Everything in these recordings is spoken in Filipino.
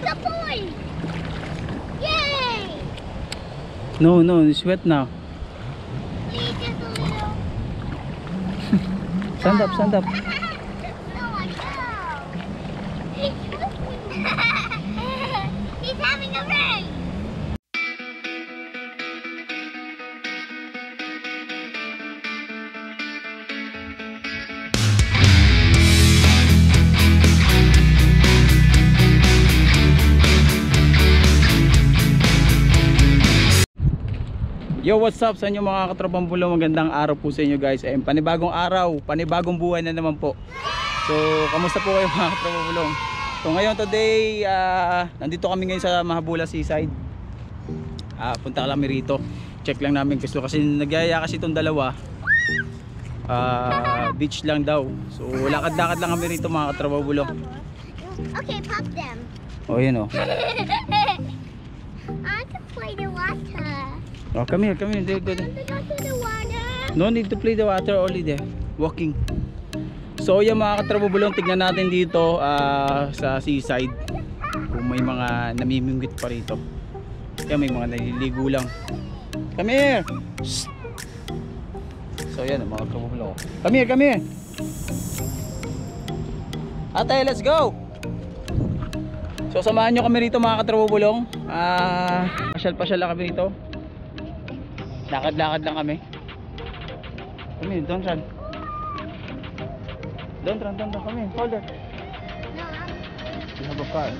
The point? Yay! No, no, it's wet now. Please, just a little. Stand up, stand up. Yo, what's up sa inyo mga katropang bulo? Magandang araw po sa inyo guys. Ayun, panibagong araw, panibagong buhay na naman po. So, kamusta po kayo mga katropang bulong? So, ngayon today, ah, nandito kami ngayon sa Mahabula Seaside. Ah, punta kami rito. Check lang namin gusto kasi nagyaya kasi itong dalawa. Ah, beach lang daw. So, lakad-lakad lang kami rito mga katropang bulong. Okay, pop them. Oh, yun oh. I want to play the water. Oh, come here, come here. Go go water. No need to play the water only there. Walking. So yung mga katrabubulong tignan natin dito ah, sa seaside kung may mga namimingwit pa rito. Kaya may mga naliligo lang. Come here. Shh. So yan mga katrabubulong. Come here, come here. Ate, let's go. So samahan nyo kami rito mga katrabubulong. Ah, pasyal-pasyal lang kami rito. Lakad-lakad lang kami. Don't run. Don't run, don't run. Come here, hold it. You have a car.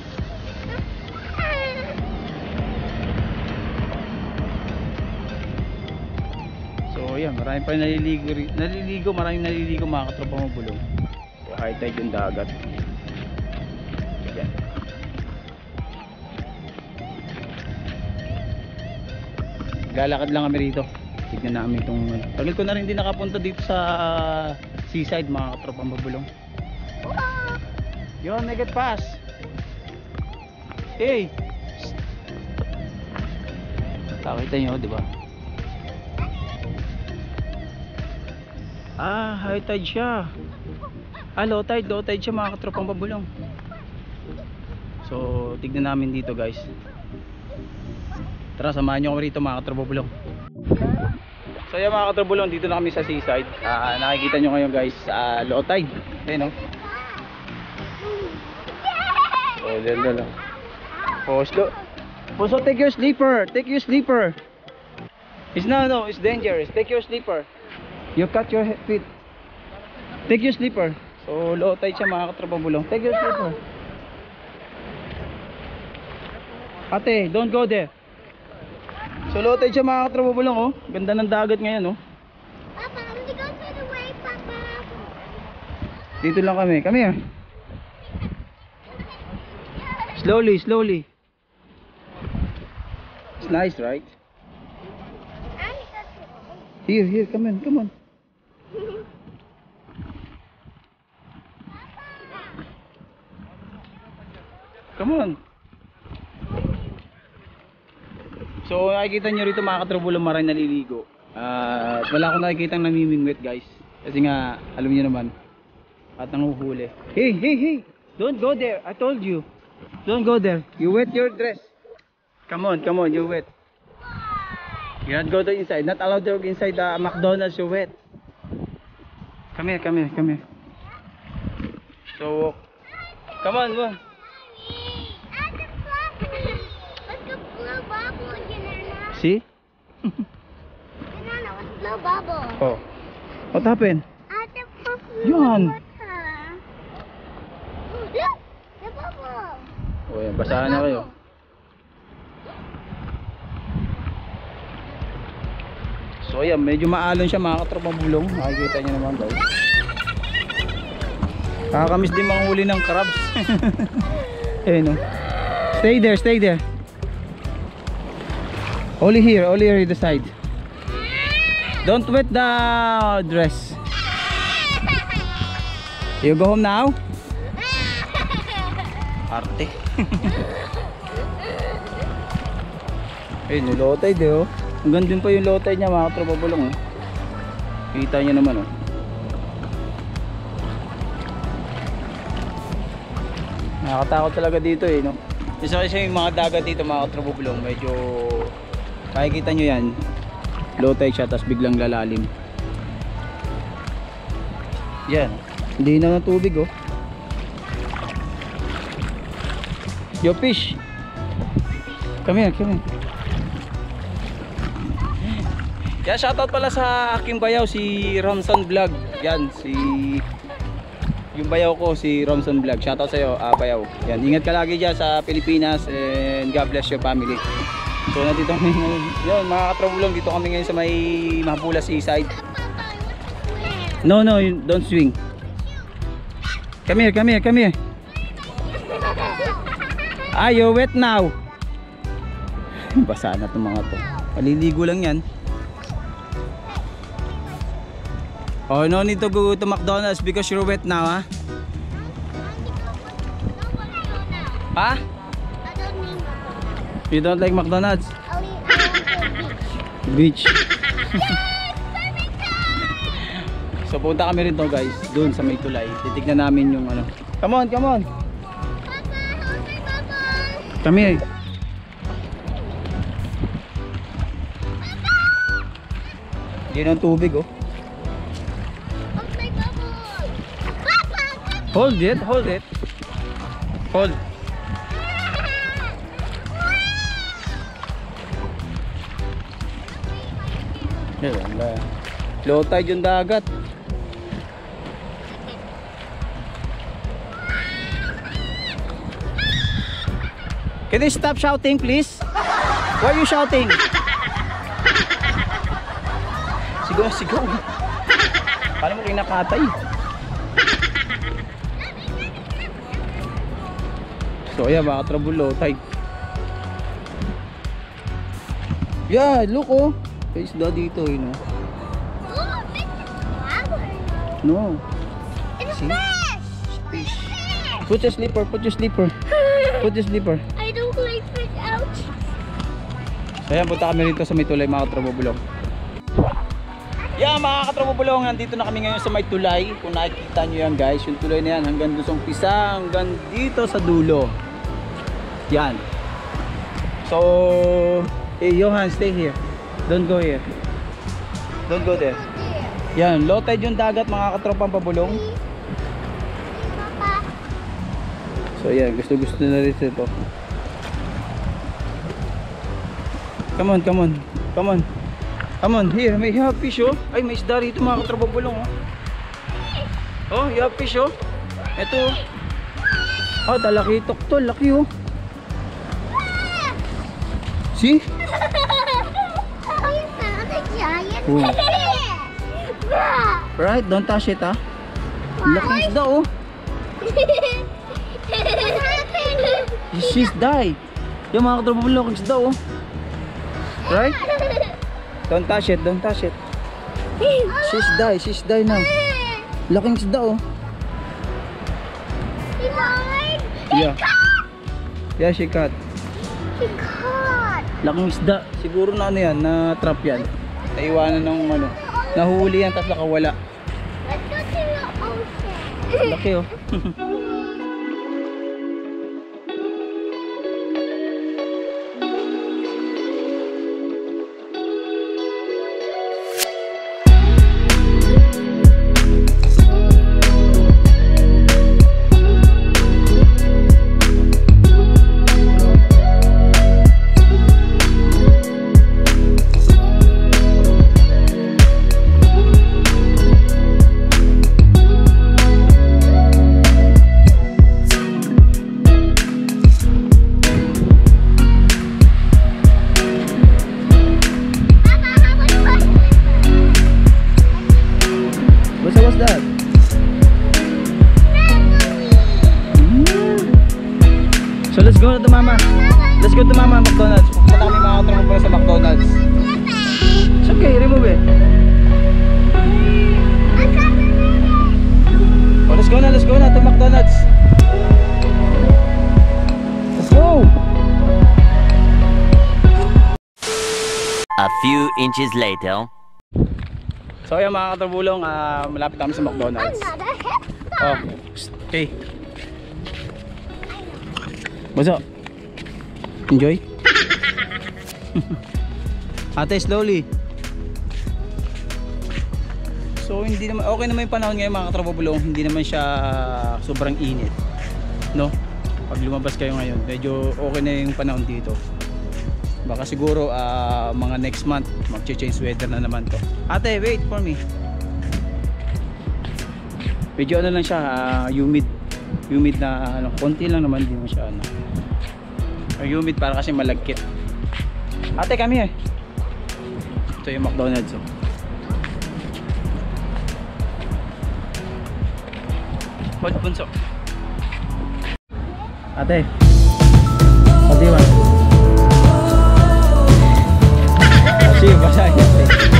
So yan, marami pa naliligo, naliligo, maraming naliligo mga katropa mo bulong. So high tide yung dagat. Lalakad lang kami rito. Tignan namin itong... Tagal ko na rin din nakapunta dito sa seaside mga katropa mo bulong. Yon, make it pass. Hey. Nakita nyo, di ba? Ah, high tide siya. Ah, low tide, low tide siya mga katropang pabulong. So, tignan namin dito guys. Tara, samahan nyo kami rito mga katropang pabulong. So, yan mga katropang dito na kami sa seaside. Ah, nakikita nyo ngayon guys, ah, low tide. Ayun oh. Oh, lang. Oh, slow. Also, take your sleeper. Take your sleeper. It's no, no, it's dangerous. Take your sleeper. You cut your feet. Take your sleeper. So, low tide siya mga katrababulong. Take your sleeper. Ate, don't go there. So, low tide siya mga katrababulong, oh. Ganda ng dagat ngayon, oh. Papa, I'm gonna go to the way, Papa. Dito lang kami. Come here. Slowly, slowly. It's nice, right? Here, here, come on, come on. Come on. So nakikita nyo rito mga katrubulong maray naliligo. Ah, wala akong nakikita namimingwit guys. Kasi nga, alam niyo naman, at nanguhuli. Hey, hey, hey! Don't go there. I told you. Don't go there. You wet your dress. Come on, come on, you wet. You not go to inside. Not allowed to go inside the McDonald's. You wet. Come here, come here, come here. So, come on, go. Add the fluffy. Let's go blow bubble again, Nana. See? Nana, let's blow bubble. Oh. What happened? The fluffy Yun. Look, the bubble. Oh, yan. Basahan na kayo. So, ayan. Medyo maalon siya mga katropang bulong. Makikita nyo naman guys. Kakamiss din mga huli ng crabs. eh, no? Stay there, stay there. Only here, only here the side. Don't wet the dress. You go home now? Arte. Ayun, yung low tide eh, oh. Hanggang din pa yung tide niya mga katrababulong oh. Kita niyo naman oh. Nakakatakot talaga dito eh, no? Isa kasi yung mga dagat dito mga katrubulong, medyo makikita nyo yan. Low tide siya, tapos biglang lalalim. Yan. Hindi na ng tubig oh. Yo fish. Come here, come here. Yan, shoutout pala sa aking bayaw si Romson Vlog. Yan, si yung bayaw ko si Romson Vlog. Shoutout sa iyo, ah, bayaw. Yan, ingat ka lagi diyan sa Pilipinas and God bless your family. So nandito kami ngayon. Yun, mga katrabulong, dito kami ngayon sa may Mahbula Seaside. No, no, don't swing. Come here, come here, come here. Ah, you're wet now. Basa na itong mga to. Maliligo lang yan. Oh, no need to go to McDonald's because you're wet now, ha? Ha? I don't need You don't like McDonald's? only the beach. Beach. Swimming time! So punta kami rin to guys, doon sa may tulay. Titignan namin yung ano. Come on, come on. Papa, my bubble? Come here. Hindi ng tubig oh. Papa, come Hold it, hold it. Hold. Wala. Low tide yung dagat. Can you stop shouting please? Why are you shouting? Sigaw, sigaw. Paano mo kinakatay? So ayan mga trouble low tide. Yeah, look oh. May isda dito, you know. Oh, is flower. No. It's See? fish. Fish. Put your slipper, put your slipper. Put your slipper. I don't like fish. Ouch. So ayan, punta kami rito sa may tulay mga katrobobulong. Yeah, mga katrobobulong, nandito na kami ngayon sa may tulay. Kung nakikita nyo yan guys, yung tulay na yan hanggang doon sa umpisa, hanggang dito sa dulo. Yan. So, hey Johan, stay here. Don't go here. Don't go there. Yan, low tide yung dagat mga katropang pabulong. So yan, gusto gusto na rin ito. Come on, come on. Come on. Come on, here, may you have fish oh. Ay, may isda rito mga katrabang bulong oh. Oh, you have fish oh. Ito oh. Oh, talakitok to, laki oh. See? Oh. Right, don't touch it ah. Laki isda oh. what happened? She's die. Yung mga katrabang bulong, isda oh. Right? Don't touch it, don't touch it. She's die, she's die now. Laking isda oh. He died. Yeah. Yeah, she caught. He caught. Laking isda. Siguro na ano yan, na trap yan. Naiwanan ng ano. Nahuli yan tapos nakawala. Let's go to the ocean. Laki oh. McDonald's. Pupunta kami mga katrong pala sa McDonald's. It's okay, remove it. Oh, let's go na, let's go na to McDonald's. Let's go. A few inches later. So ayan mga katrabulong, ah, malapit kami sa McDonald's. Another hipster. Oh, okay. What's up? Enjoy. Ate, slowly. So hindi naman okay naman yung panahon ngayon mga katrababulong, hindi naman siya sobrang init. No? Pag lumabas kayo ngayon, medyo okay na yung panahon dito. Baka siguro ah, mga next month magche-change weather na naman to. Ate, wait for me. Medyo ano lang siya, ah, humid. Humid na ano, konti lang naman din siya ano. Ah, humid para kasi malagkit. Ate, kami eh. Ito yung McDonald's oh. Bun bunso. Ate. Ate man. Sige, basa yan.